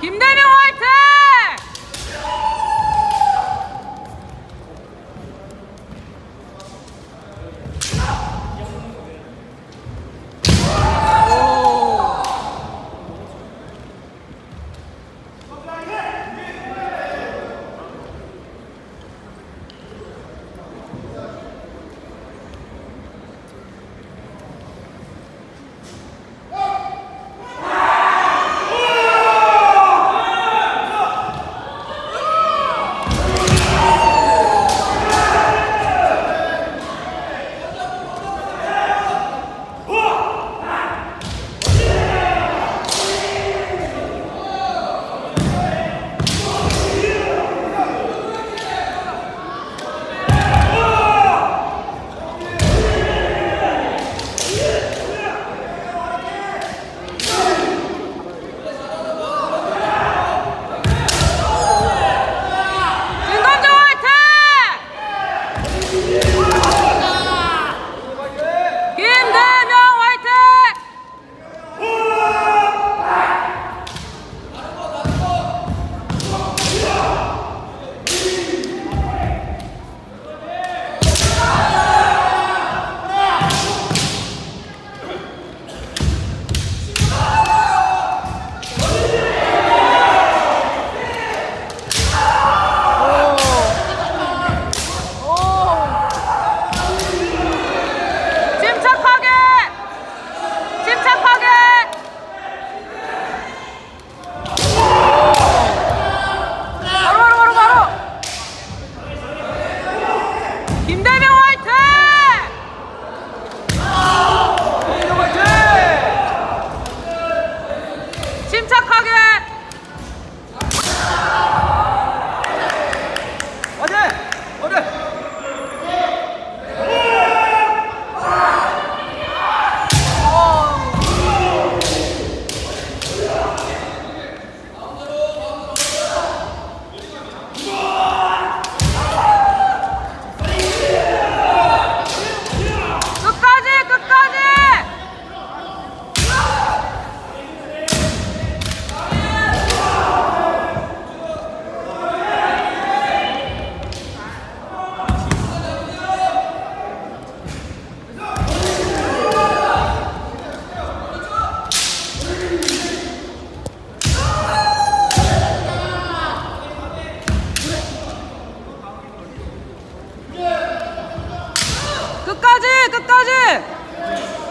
김대명 끝까지 끝까지!